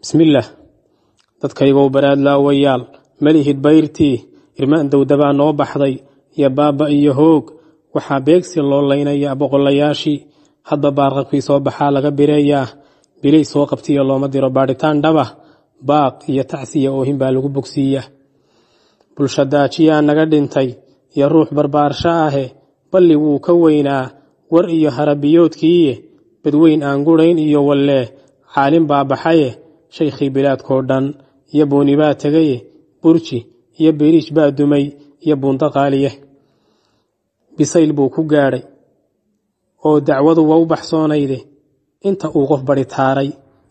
bismillaah dadkaygow baraadlaawayaal malihid bayrtii irmaan dowdabaa noo baxday. Iyo baaba iyo hoog. Waxaa beegsi loo laynayaa boqolayaashii hadba baarqabkii soo baxaa laga bireeyaa. Bilay soo qabtiyo looma diro baadhitaan dhaba. Baaq iyo tacsiya oohin baa lagu bogsiiya. Bulshadaajiyaa naga dhintay. Iyo ruux barbaarsho ahe. Balli wuu ka weynaa. War iyo harabiyoodkiiye badweyn aan gudhayn iyo wallee caalin baa baxaye shaykhii bilaadkoo dhan iyo booni baa tegaye burji iyo beriij baa dumay iyo buunto qaaliye. Bisayl buu ku gaadhay oo dacwadu waa u baxsoonayde inta uu qof bari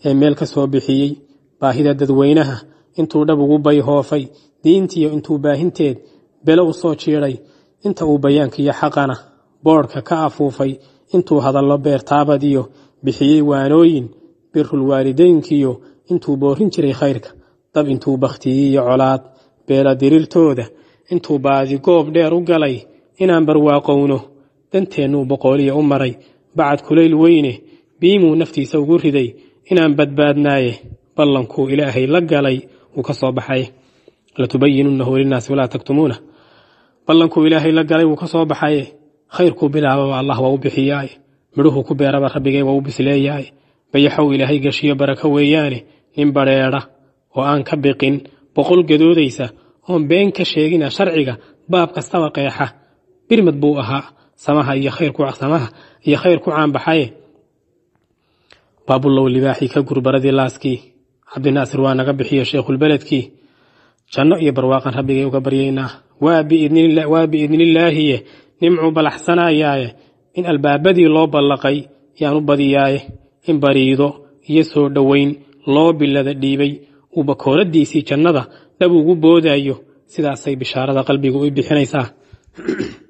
ee meel ka soo bixiyey. Baahida dadweynaha intuu dhab ugu bayhoofay diintiyo intuu baahinteed belo u soo jiidhay inta uu bayaankiyo xaqana boodhka ka afuufay intuu hadallo beertaabadiyo bixiyey waanooyin birul waalidaynkiyo intuu boorin jiray khayrka. Dab intuu bakhtiyiyo colaad beela diriirtooda intuu baadi goob dheer u galay inaan barwaaqowno. Danteennuu boqooliya u maray. Bacad kulayl weyne biimuu naftiisa ugu riday. Inaan badbaadnaaye ballankuu ilaahay la galay wuu ka soo baxay. Latubayinunnahu linnaasi walaa taktumuuna. Ballankuu ilaahay la galay wuu ka soo baxaye khayrkuu bilaababa allah waa u bixiyaaye. Midhuhuu ku beeraba rabbigay waa u bisleeyaaye. Bayaxow ilaahay gashiyo barako weeyaane nin badheedha oo aan ka biqin. Boqol gadoodaysa oon been ka sheegina sharciga baab kastaba qeexa. Birmad buu ahaa samaha iyo khayrkusamaha iyo khayr ku caanbaxaye baabulow libaaxii ka gurbaradii laaskii cabdinaasir waa naga bixiyo sheekhulbeledkii janno iyo barwaaqan rabbigay uga baryaynaa waa biidnillaahiye nimcuu balaxsanayaaye. In albaabadii loo ballaqay yaan u badiyaaye. In bariido iyo soo dhoweyn loo bilada dhiibay uu bakooradiisii jannada dhab ugu boodayo sidaasay bishaarada qalbigu i bixinaysaa.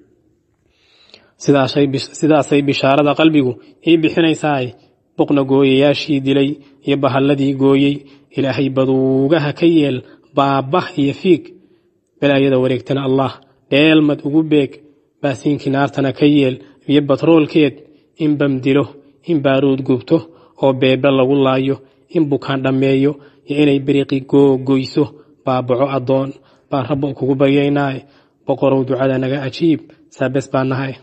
Sidaasay bishaarada qalbigu ii bixinaysaaye boqna gooyayaashii dilay iyo bahalladii gooyey. Ilaahay baduugaha ka yeel baabah iyo fiig. Balaayada wareegtana allah dheelmad ugu beeg. Baasiinkii naartana ka yeel iyo batroolkeed. In bamdilo in baaruud gubto oo beebe lagu laayo in bukaan dhammeeyo iyo inay biriqi googoyso baabaco addoon baan rabbo kugu baryaynaaye boqorow ducada naga ajiib saabes baa nahay.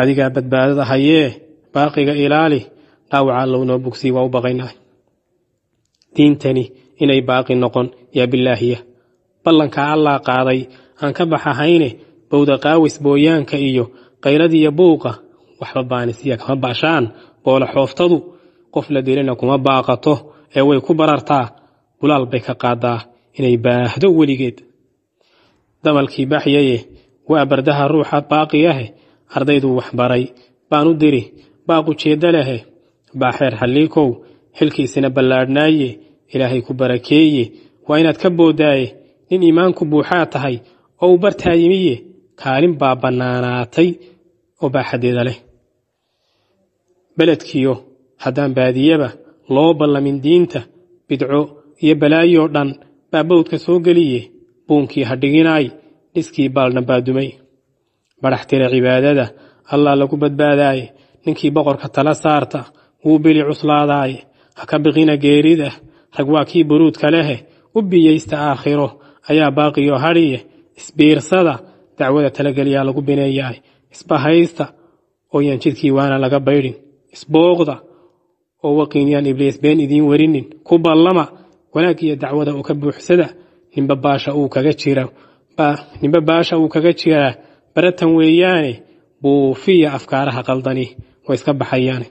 Adigaa badbaadada hayee baaqiga ilaali dhaawaca allow noo bogsii waa u baqaynaa diintani inay baaqi noqon yaa bilaahiya ballankaa allaa qaaday aan ka baxahayne bowda qaawis booyaanka iyo qayladiiyo buuqa waxba baanisiya kama baashaan boole xooftadu qof la dilina kuma baaqato ee way ku barartaa. Bulaal bay ka qaadaa inay baahdo weligeed. Damalkii baxyaye waa bardaha ruuxa baaqiyahe. Ardayduu waxbaray baan u diri baaq ujeedda lehe. Baaxeer xalliikow xilkiisina ballaadhnaaye ilaahay ku barakeeye. Waa inaad ka boodaaye nin iimaanku buuxaa tahay oo u bartaa yimiye kaalin baa bannaanaatay oo baaxaddeeda leh. Beledkiyo haddaan baadiyaba loo ballamin diinta bidco iyo balaayoo dhan baa bawdka soo geliye buunkii hadhiginaay dhiskii baaldhan baa tira cibaadada allah lagu badbaadaaye ninkii boqorka tala saarta wuu bili cuslaadaaye ha ka biqina geerida rag waa kii buruudka lehe u biyeysta aakhiro ayaa baaqiyo hadhiye isbiirsada dacwada talageliyaa lagu bineeyaay isbahaysta ooyaan jidkii waana laga baydhin isbooqda oo waqiinyaan ibliis been idiin werinin ku ballama wanaaggiyo dacwada oo ka buuxsada ninba baasha uu kaga jira. Ninba baasha uu kaga jiraa baratan weeyaane buufiya afkaaraha qaldani way iska baxayaane